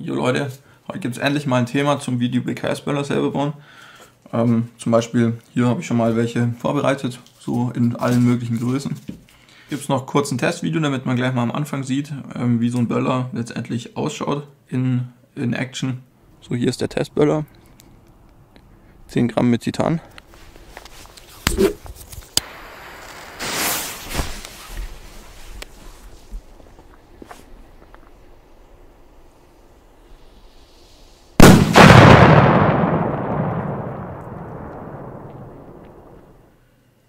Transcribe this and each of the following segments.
Jo Leute, heute gibt es endlich mal ein Thema zum Video BKS-Böller selber bauen. Ähm, zum Beispiel hier habe ich schon mal welche vorbereitet, so in allen möglichen Größen. Gibt es noch kurz ein Testvideo, damit man gleich mal am Anfang sieht, ähm, wie so ein Böller letztendlich ausschaut in, in Action. So, hier ist der Testböller. 10 Gramm mit Titan.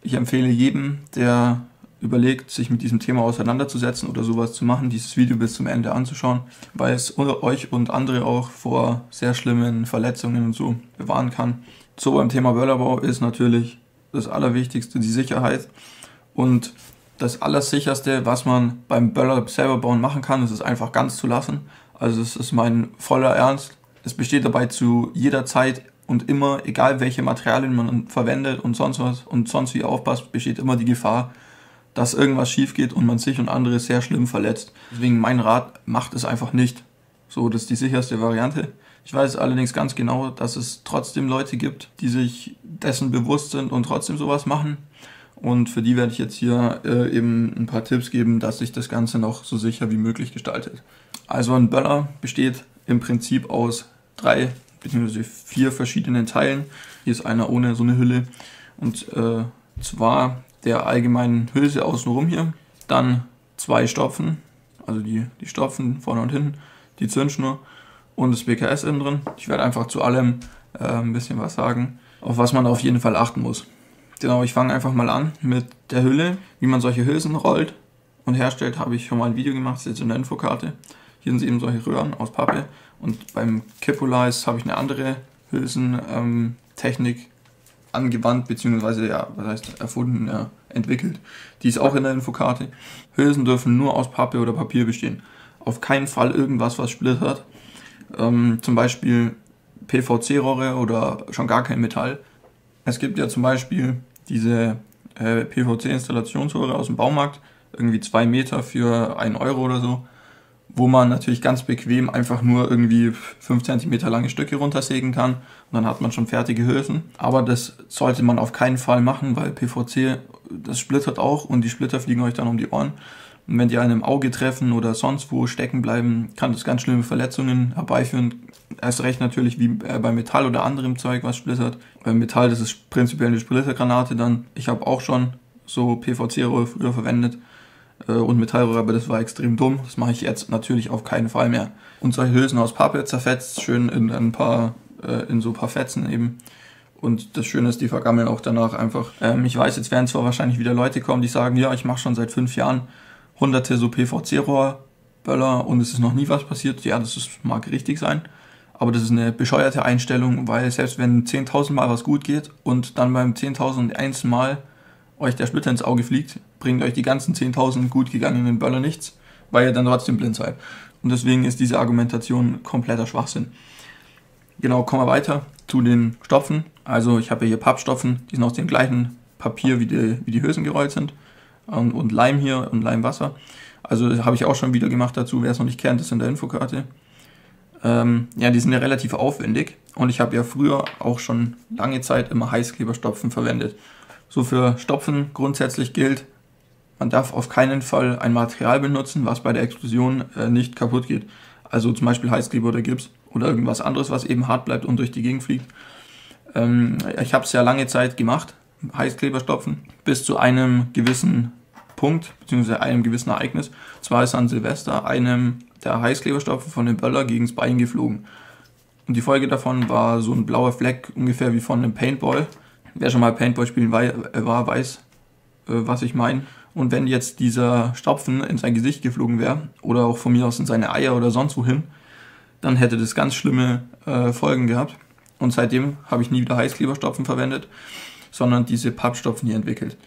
Ich empfehle jedem, der überlegt, sich mit diesem Thema auseinanderzusetzen oder sowas zu machen, dieses Video bis zum Ende anzuschauen, weil es euch und andere auch vor sehr schlimmen Verletzungen und so bewahren kann. So beim Thema Böllerbau ist natürlich das Allerwichtigste die Sicherheit und das Allersicherste, was man beim Böller selber bauen machen kann, ist es einfach ganz zu lassen. Also es ist mein voller Ernst. Es besteht dabei zu jeder Zeit und immer, egal welche Materialien man verwendet und sonst was und sonst wie aufpasst, besteht immer die Gefahr, dass irgendwas schief geht und man sich und andere sehr schlimm verletzt. Deswegen mein Rat, macht es einfach nicht. So, das ist die sicherste Variante. Ich weiß allerdings ganz genau, dass es trotzdem Leute gibt, die sich dessen bewusst sind und trotzdem sowas machen. Und für die werde ich jetzt hier äh, eben ein paar Tipps geben, dass sich das Ganze noch so sicher wie möglich gestaltet. Also ein Böller besteht im Prinzip aus drei beziehungsweise vier verschiedenen Teilen. Hier ist einer ohne so eine Hülle. Und äh, zwar der allgemeinen Hülse außenrum hier. Dann zwei Stopfen, also die, die Stopfen vorne und hinten, die Zündschnur und das BKS innen drin. Ich werde einfach zu allem äh, ein bisschen was sagen, auf was man auf jeden Fall achten muss. Genau, ich fange einfach mal an mit der Hülle. Wie man solche Hülsen rollt und herstellt, habe ich schon mal ein Video gemacht, das ist jetzt in der Infokarte. Hier sind eben solche Röhren aus Pappe und beim Capulize habe ich eine andere Hülsentechnik ähm, angewandt, beziehungsweise ja, was heißt erfunden, ja, entwickelt. Die ist auch in der Infokarte. Hülsen dürfen nur aus Pappe oder Papier bestehen. Auf keinen Fall irgendwas, was splittert. Ähm, zum Beispiel PVC-Rohre oder schon gar kein Metall. Es gibt ja zum Beispiel diese äh, PVC-Installationsrohre aus dem Baumarkt, irgendwie zwei Meter für einen Euro oder so wo man natürlich ganz bequem einfach nur irgendwie 5 cm lange Stücke runtersägen kann und dann hat man schon fertige Hülsen. Aber das sollte man auf keinen Fall machen, weil PVC, das splittert auch und die Splitter fliegen euch dann um die Ohren. Und wenn die einem Auge treffen oder sonst wo stecken bleiben, kann das ganz schlimme Verletzungen herbeiführen. Erst recht natürlich wie äh, bei Metall oder anderem Zeug, was splittert. Bei Metall, das ist prinzipiell eine Splittergranate dann. Ich habe auch schon so PVC-Rohre früher verwendet und Metallrohr, aber das war extrem dumm. Das mache ich jetzt natürlich auf keinen Fall mehr. Und solche Hülsen aus Pappe zerfetzt, schön in ein paar, äh, in so ein paar Fetzen eben. Und das Schöne ist, die vergammeln auch danach einfach. Ähm, ich weiß, jetzt werden zwar wahrscheinlich wieder Leute kommen, die sagen, ja, ich mache schon seit fünf Jahren hunderte so PVC-Rohrböller und es ist noch nie was passiert. Ja, das ist, mag richtig sein. Aber das ist eine bescheuerte Einstellung, weil selbst wenn 10.000 Mal was gut geht und dann beim 10.001 Mal euch der Splitter ins Auge fliegt, bringt euch die ganzen 10.000 gut gegangenen Böller nichts, weil ihr dann trotzdem blind seid. Und deswegen ist diese Argumentation kompletter Schwachsinn. Genau, kommen wir weiter zu den Stopfen. Also ich habe hier Pappstopfen, die sind aus dem gleichen Papier wie die, wie die Hülsen gerollt sind. Und, und Leim hier und Leimwasser. Also habe ich auch schon wieder gemacht dazu. Wer es noch nicht kennt, ist in der Infokarte. Ähm, ja, die sind ja relativ aufwendig. Und ich habe ja früher auch schon lange Zeit immer Heißkleberstopfen verwendet. So für Stopfen grundsätzlich gilt, man darf auf keinen Fall ein Material benutzen, was bei der Explosion äh, nicht kaputt geht. Also zum Beispiel Heißkleber oder Gips oder irgendwas anderes, was eben hart bleibt und durch die Gegend fliegt. Ähm, ich habe es ja lange Zeit gemacht, Heißkleber stopfen, bis zu einem gewissen Punkt, beziehungsweise einem gewissen Ereignis. Zwar ist an Silvester einem der Heißkleberstopfen von dem Böller gegen das Bein geflogen. Und die Folge davon war so ein blauer Fleck, ungefähr wie von einem Paintball, Wer schon mal Paintball spielen äh, war, weiß, äh, was ich meine. Und wenn jetzt dieser Stopfen in sein Gesicht geflogen wäre, oder auch von mir aus in seine Eier oder sonst wohin, dann hätte das ganz schlimme äh, Folgen gehabt. Und seitdem habe ich nie wieder Heißkleberstopfen verwendet, sondern diese Pappstopfen hier entwickelt.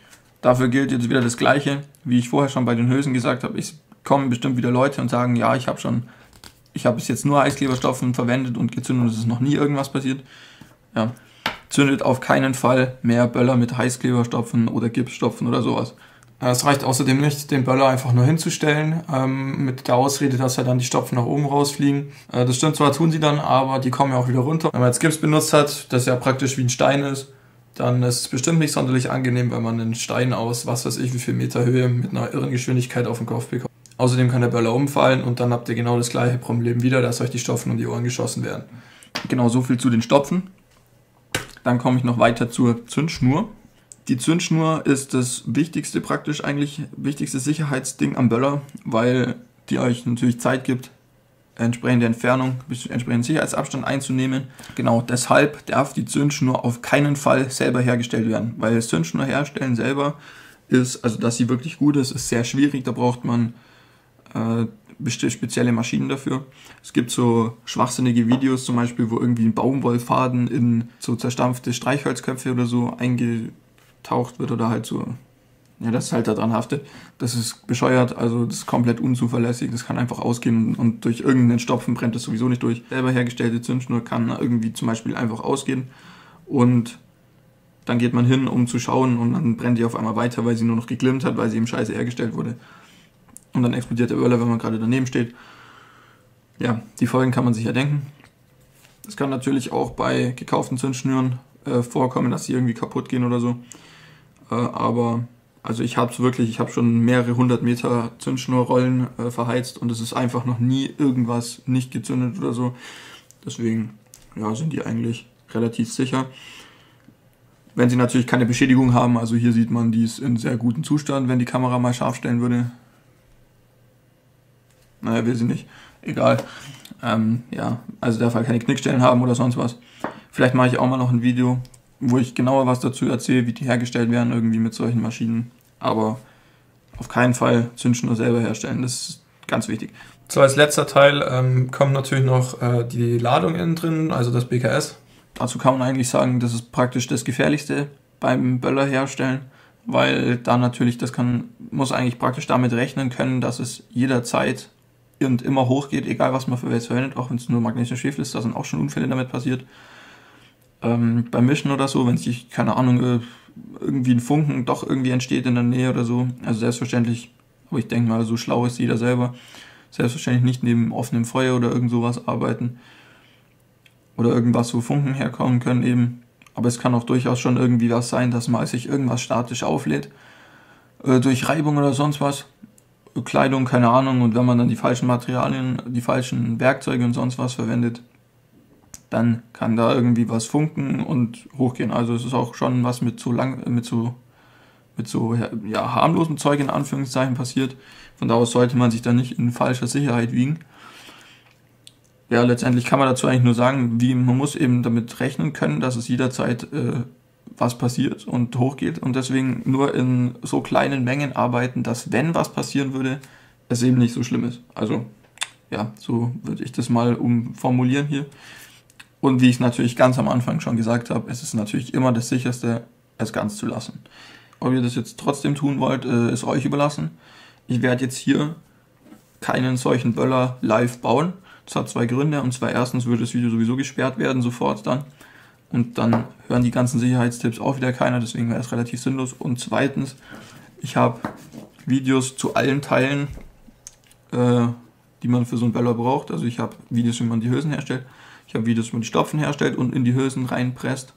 Dafür gilt jetzt wieder das Gleiche, wie ich vorher schon bei den Hülsen gesagt habe. Es kommen bestimmt wieder Leute und sagen, ja, ich habe schon, ich habe bis jetzt nur Heißkleberstopfen verwendet und gezündet und es ist noch nie irgendwas passiert. Ja, zündet auf keinen Fall mehr Böller mit Heißkleberstopfen oder Gipsstopfen oder sowas. Es reicht außerdem nicht, den Böller einfach nur hinzustellen, ähm, mit der Ausrede, dass ja dann die Stopfen nach oben rausfliegen. Äh, das stimmt zwar, tun sie dann, aber die kommen ja auch wieder runter. Wenn man jetzt Gips benutzt hat, das ja praktisch wie ein Stein ist, dann ist es bestimmt nicht sonderlich angenehm, wenn man einen Stein aus was weiß ich wie viel Meter Höhe mit einer irren Geschwindigkeit auf den Kopf bekommt. Außerdem kann der Böller umfallen und dann habt ihr genau das gleiche Problem wieder, dass euch die Stopfen um die Ohren geschossen werden. Genau so viel zu den Stopfen. Dann komme ich noch weiter zur Zündschnur. Die Zündschnur ist das wichtigste, praktisch eigentlich wichtigste Sicherheitsding am Böller, weil die euch natürlich Zeit gibt, entsprechende Entfernung, entsprechenden Sicherheitsabstand einzunehmen. Genau deshalb darf die Zündschnur auf keinen Fall selber hergestellt werden, weil Zündschnur herstellen selber ist, also dass sie wirklich gut ist, ist sehr schwierig. Da braucht man äh, spezielle Maschinen dafür. Es gibt so schwachsinnige Videos zum Beispiel, wo irgendwie ein Baumwollfaden in so zerstampfte Streichholzköpfe oder so einge taucht wird oder halt so, ja, das halt da dran haftet. Das ist bescheuert, also das ist komplett unzuverlässig, das kann einfach ausgehen und durch irgendeinen Stopfen brennt das sowieso nicht durch. Selber hergestellte Zündschnur kann irgendwie zum Beispiel einfach ausgehen und dann geht man hin, um zu schauen und dann brennt die auf einmal weiter, weil sie nur noch geglimmt hat, weil sie im Scheiße hergestellt wurde. Und dann explodiert der Öler, wenn man gerade daneben steht. Ja, die Folgen kann man sich ja denken. Das kann natürlich auch bei gekauften Zündschnüren äh, vorkommen, dass sie irgendwie kaputt gehen oder so. Äh, aber also ich habe es wirklich, ich habe schon mehrere hundert Meter Zündschnurrollen äh, verheizt und es ist einfach noch nie irgendwas nicht gezündet oder so. Deswegen ja, sind die eigentlich relativ sicher. Wenn sie natürlich keine Beschädigung haben, also hier sieht man, die ist in sehr gutem Zustand, wenn die Kamera mal scharf stellen würde. Naja, will sie nicht. Egal. Ähm, ja, also darf halt keine Knickstellen haben oder sonst was. Vielleicht mache ich auch mal noch ein Video, wo ich genauer was dazu erzähle, wie die hergestellt werden, irgendwie mit solchen Maschinen. Aber auf keinen Fall Zündschnur selber herstellen, das ist ganz wichtig. So, als letzter Teil ähm, kommt natürlich noch äh, die Ladung innen drin, also das BKS. Dazu kann man eigentlich sagen, das ist praktisch das Gefährlichste beim Böller herstellen, weil da natürlich, das kann, muss eigentlich praktisch damit rechnen können, dass es jederzeit und immer hochgeht, egal was man für Wels verwendet, auch wenn es nur magnetischer Schwefel ist, da sind auch schon Unfälle damit passiert ähm, beim Mischen oder so, wenn sich, keine Ahnung, äh, irgendwie ein Funken doch irgendwie entsteht in der Nähe oder so. Also selbstverständlich, aber ich denke mal, so schlau ist jeder selber. Selbstverständlich nicht neben offenem Feuer oder irgend sowas arbeiten. Oder irgendwas, wo Funken herkommen können eben. Aber es kann auch durchaus schon irgendwie was sein, dass mal sich irgendwas statisch auflädt. Äh, durch Reibung oder sonst was. Kleidung, keine Ahnung. Und wenn man dann die falschen Materialien, die falschen Werkzeuge und sonst was verwendet, dann kann da irgendwie was funken und hochgehen. Also es ist auch schon was mit so lang, mit so, mit so ja, harmlosen Zeug in Anführungszeichen passiert. Von da aus sollte man sich da nicht in falscher Sicherheit wiegen. Ja, letztendlich kann man dazu eigentlich nur sagen, wie man muss eben damit rechnen können, dass es jederzeit äh, was passiert und hochgeht und deswegen nur in so kleinen Mengen arbeiten, dass wenn was passieren würde, es eben nicht so schlimm ist. Also ja, so würde ich das mal umformulieren hier. Und wie ich natürlich ganz am Anfang schon gesagt habe, es ist natürlich immer das sicherste, es ganz zu lassen. Ob ihr das jetzt trotzdem tun wollt, äh, ist euch überlassen. Ich werde jetzt hier keinen solchen Böller live bauen. Das hat zwei Gründe. Und zwar erstens würde das Video sowieso gesperrt werden, sofort dann. Und dann hören die ganzen Sicherheitstipps auch wieder keiner, deswegen wäre es relativ sinnlos. Und zweitens, ich habe Videos zu allen Teilen, äh, die man für so einen Böller braucht. Also ich habe Videos, wie man die Hülsen herstellt. Ich habe Videos, wo man die Stopfen herstellt und in die Hülsen reinpresst.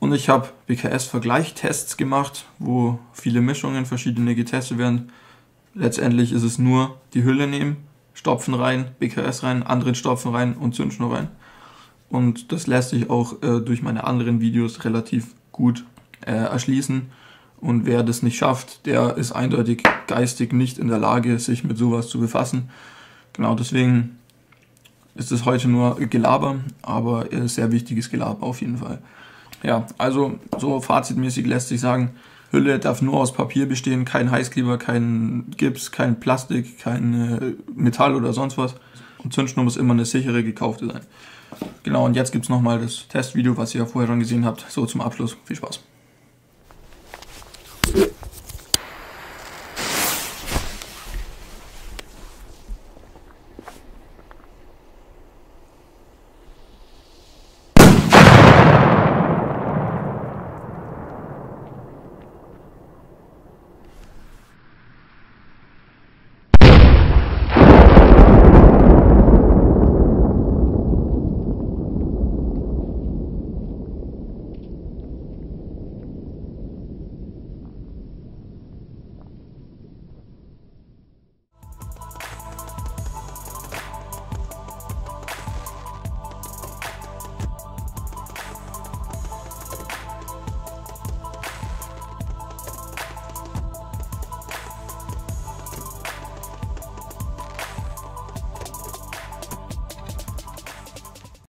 Und ich habe BKS-Vergleichstests gemacht, wo viele Mischungen, verschiedene getestet werden. Letztendlich ist es nur die Hülle nehmen, Stopfen rein, BKS rein, anderen Stopfen rein und Zündschnur rein. Und das lässt sich auch äh, durch meine anderen Videos relativ gut äh, erschließen. Und wer das nicht schafft, der ist eindeutig geistig nicht in der Lage, sich mit sowas zu befassen. Genau deswegen ist es heute nur Gelaber, aber sehr wichtiges Gelaber auf jeden Fall. Ja, also so fazitmäßig lässt sich sagen, Hülle darf nur aus Papier bestehen, kein Heißkleber, kein Gips, kein Plastik, kein Metall oder sonst was. Und Zündschnur muss immer eine sichere gekaufte sein. Genau, und jetzt gibt es nochmal das Testvideo, was ihr ja vorher schon gesehen habt. So zum Abschluss. Viel Spaß.